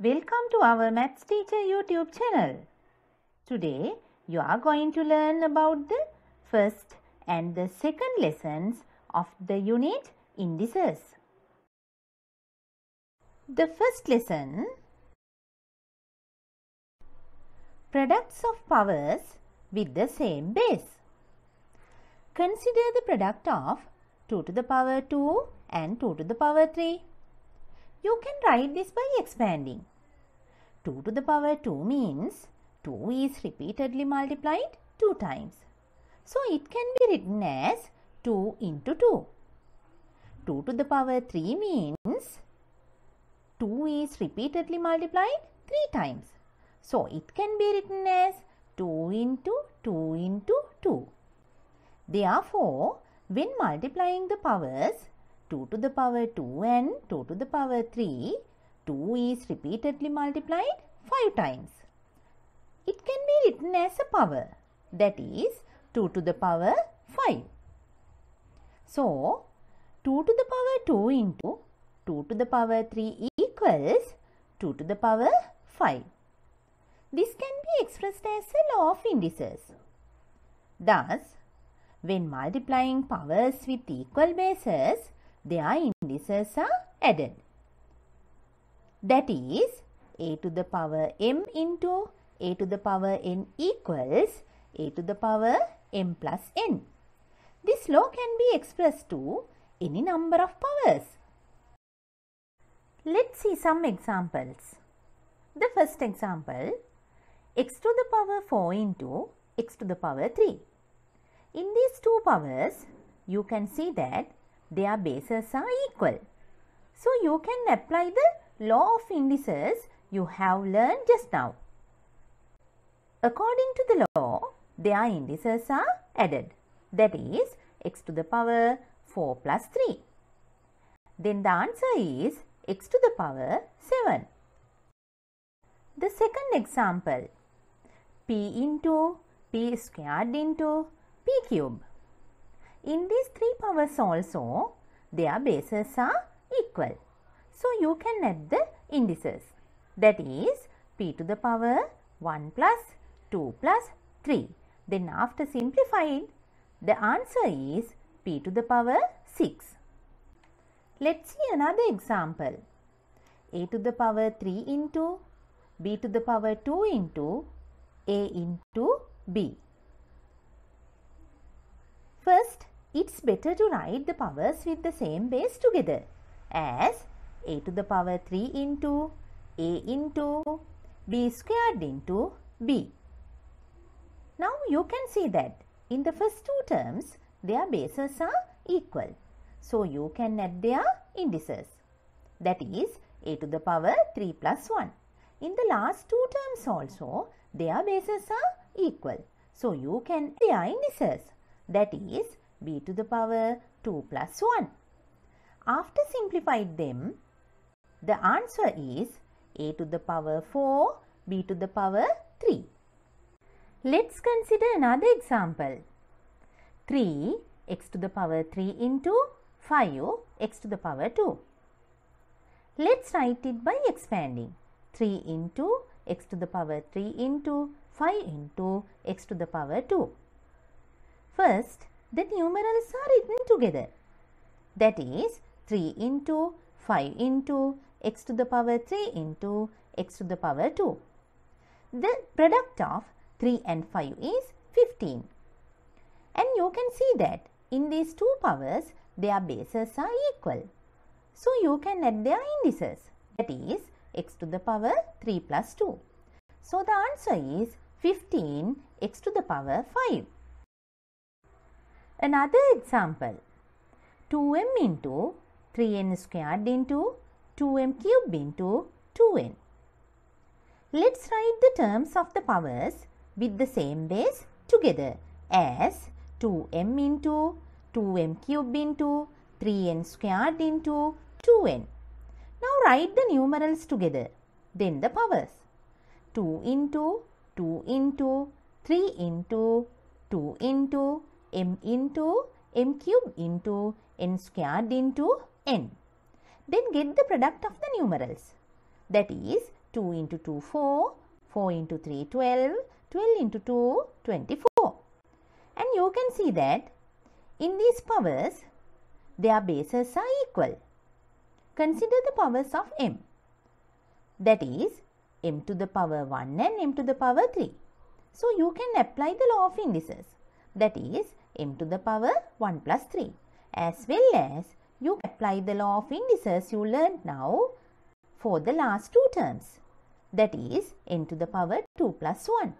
Welcome to our Maths Teacher YouTube channel. Today you are going to learn about the first and the second lessons of the unit indices. The first lesson Products of powers with the same base. Consider the product of 2 to the power 2 and 2 to the power 3. You can write this by expanding. 2 to the power 2 means 2 is repeatedly multiplied 2 times. So it can be written as 2 into 2. 2 to the power 3 means 2 is repeatedly multiplied 3 times. So it can be written as 2 into 2 into 2. Therefore, when multiplying the powers 2 to the power 2 and 2 to the power 3, 2 is repeatedly multiplied 5 times. It can be written as a power that is 2 to the power 5. So, 2 to the power 2 into 2 to the power 3 equals 2 to the power 5. This can be expressed as a law of indices. Thus, when multiplying powers with equal bases, their indices are added. That is, a to the power m into a to the power n equals a to the power m plus n. This law can be expressed to any number of powers. Let's see some examples. The first example, x to the power 4 into x to the power 3. In these two powers, you can see that their bases are equal. So, you can apply the law of indices you have learned just now. According to the law, their indices are added. That is x to the power 4 plus 3. Then the answer is x to the power 7. The second example, p into p squared into p cube. In these three powers also, their bases are equal. So, you can add the indices. That is, p to the power 1 plus 2 plus 3. Then after simplifying, the answer is p to the power 6. Let's see another example. a to the power 3 into b to the power 2 into a into b. First, it's better to write the powers with the same base together as a to the power 3 into a into b squared into b. Now you can see that in the first two terms their bases are equal. So you can add their indices that is a to the power 3 plus 1. In the last two terms also their bases are equal. So you can add their indices that is b to the power 2 plus 1. After simplified them, the answer is a to the power 4, b to the power 3. Let's consider another example. 3 x to the power 3 into 5 x to the power 2. Let's write it by expanding. 3 into x to the power 3 into 5 into x to the power 2. First, the numerals are written together. That is 3 into 5 into x to the power 3 into x to the power 2. The product of 3 and 5 is 15. And you can see that in these two powers their bases are equal. So you can add their indices that is x to the power 3 plus 2. So the answer is 15 x to the power 5. Another example 2m into 3n squared into 2m cube into 2n. Let's write the terms of the powers with the same base together as 2m into 2m cube into 3n squared into 2n. Now write the numerals together, then the powers. 2 into 2 into 3 into 2 into m into m cube into n squared into n. Then get the product of the numerals. That is 2 into 2, 4, 4 into 3, 12, 12 into 2, 24. And you can see that in these powers, their bases are equal. Consider the powers of m. That is m to the power 1 and m to the power 3. So, you can apply the law of indices. That is m to the power 1 plus 3 as well as you apply the law of indices you learned now for the last two terms that is n to the power 2 plus 1.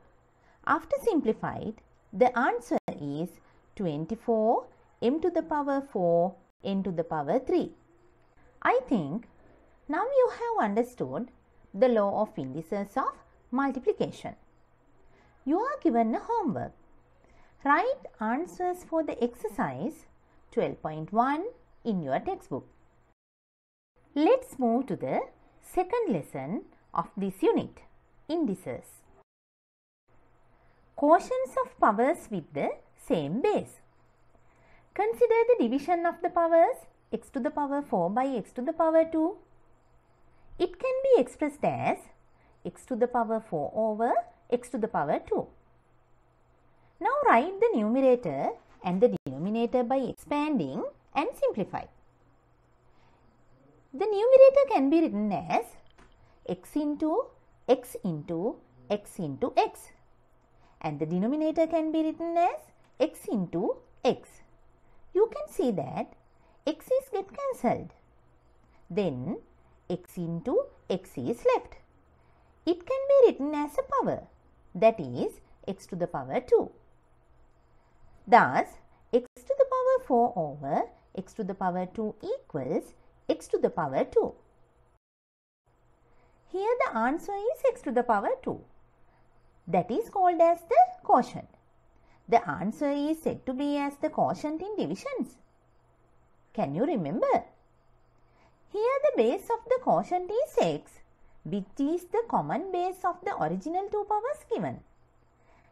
After simplified, the answer is 24 m to the power 4 n to the power 3. I think now you have understood the law of indices of multiplication. You are given a homework. Write answers for the exercise 12.1 in your textbook. Let's move to the second lesson of this unit, indices. Quotients of powers with the same base. Consider the division of the powers x to the power 4 by x to the power 2. It can be expressed as x to the power 4 over x to the power 2. Now write the numerator and the denominator by expanding and simplify. The numerator can be written as x into x into x into x and the denominator can be written as x into x. You can see that x is get cancelled. Then x into x is left. It can be written as a power that is x to the power 2. Thus, x to the power 4 over x to the power 2 equals x to the power 2. Here the answer is x to the power 2. That is called as the quotient. The answer is said to be as the quotient in divisions. Can you remember? Here the base of the quotient is x, which is the common base of the original two powers given.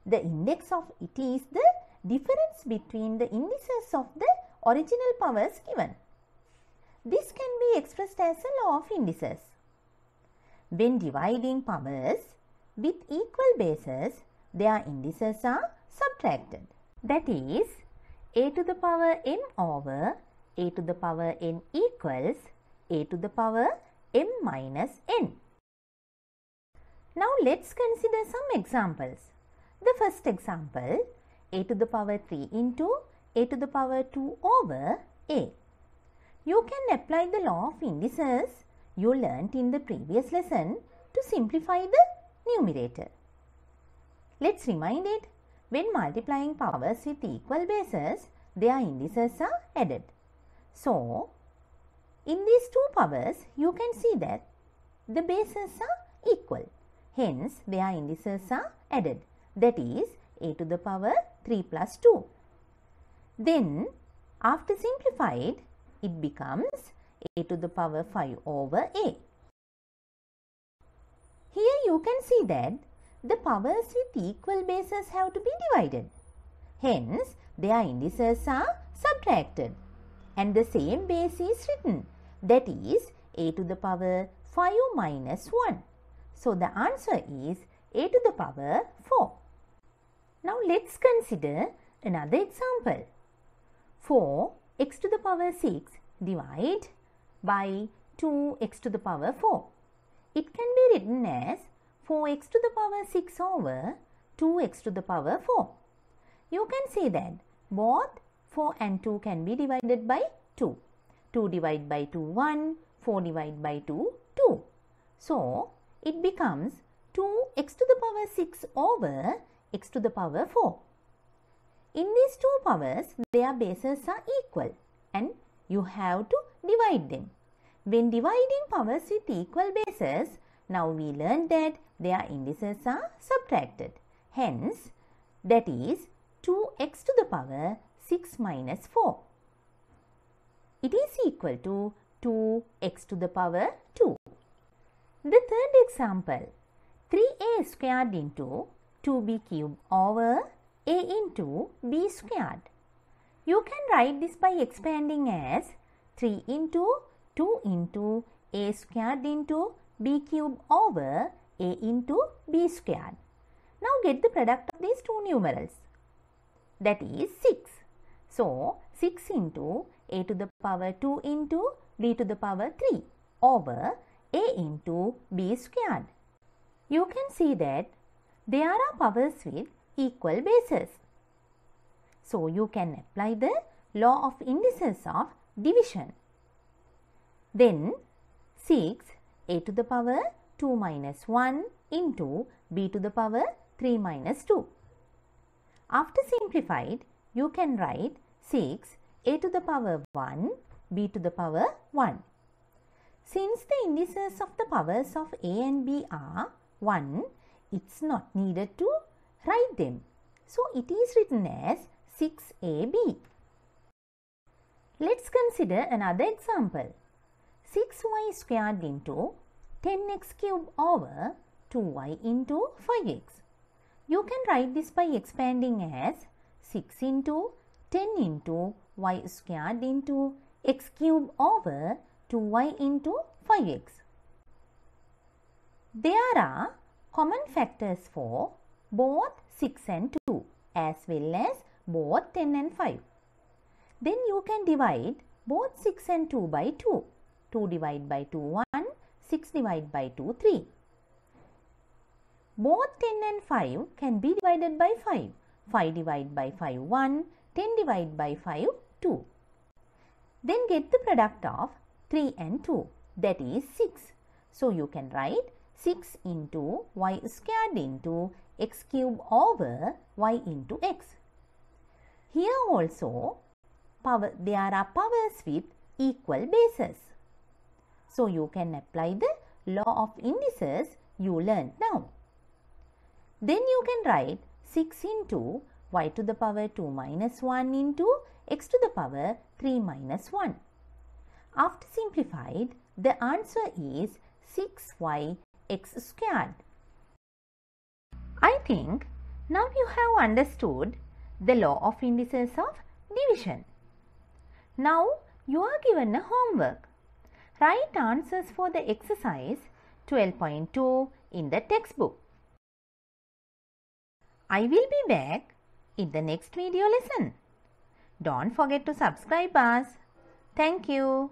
The index of it is the difference between the indices of the original powers given. This can be expressed as a law of indices. When dividing powers with equal bases, their indices are subtracted. That is, a to the power m over a to the power n equals a to the power m minus n. Now let's consider some examples. The first example, a to the power 3 into a to the power 2 over a. You can apply the law of indices you learnt in the previous lesson to simplify the numerator. Let's remind it, when multiplying powers with equal bases, their indices are added. So, in these two powers, you can see that the bases are equal. Hence, their indices are added. That is, a to the power 3 plus 2. Then, after simplified, it becomes a to the power 5 over a. Here you can see that the powers with equal bases have to be divided. Hence, their indices are subtracted and the same base is written that is a to the power 5 minus 1. So, the answer is a to the power 4. Now, let's consider another example. 4 x to the power 6 divide by 2x to the power 4. It can be written as 4x to the power 6 over 2x to the power 4. You can see that both 4 and 2 can be divided by 2. 2 divided by 2, 1. 4 divided by 2, 2. So, it becomes 2x to the power 6 over x to the power 4. In these two powers, their bases are equal and you have to divide them. When dividing powers with equal bases, now we learned that their indices are subtracted. Hence, that is 2x to the power 6 minus 4. It is equal to 2x to the power 2. The third example, 3a squared into 2b cubed over a into b squared. You can write this by expanding as 3 into 2 into a squared into b cube over a into b squared. Now get the product of these two numerals. That is 6. So 6 into a to the power 2 into b to the power 3 over a into b squared. You can see that there are powers with equal bases. So you can apply the law of indices of division. Then 6 a to the power 2 minus 1 into b to the power 3 minus 2. After simplified, you can write 6 a to the power 1 b to the power 1. Since the indices of the powers of a and b are 1, it's not needed to write them. So it is written as 6ab. Let's consider another example. 6y squared into 10x cube over 2y into 5x. You can write this by expanding as 6 into 10 into y squared into x cube over 2y into 5x. There are common factors for both 6 and 2 as well as both 10 and 5. Then you can divide both 6 and 2 by 2. 2 divided by 2 1, 6 divided by 2 3. Both 10 and 5 can be divided by 5. 5 divided by 5 1, 10 divided by 5 2. Then get the product of 3 and 2 that is 6. So you can write 6 into y squared into x cube over y into x. Here also power, there are powers with equal bases. So you can apply the law of indices you learned now. Then you can write 6 into y to the power 2 minus 1 into x to the power 3 minus 1. After simplified, the answer is 6y x squared. I think now you have understood the law of indices of division. Now you are given a homework. Write answers for the exercise 12.2 in the textbook. I will be back in the next video lesson. Don't forget to subscribe us. Thank you.